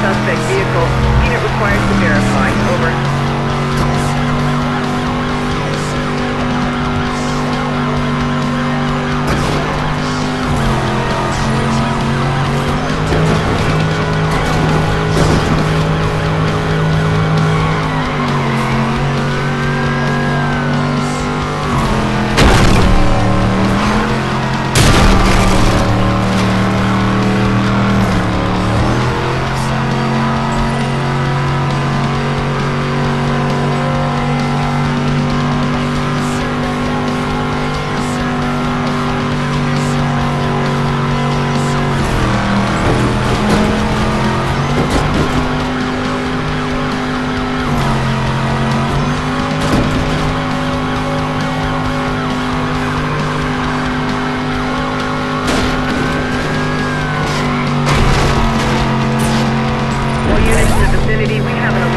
suspect vehicle. Unit required to verify. Over.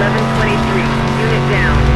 1123. Unit down.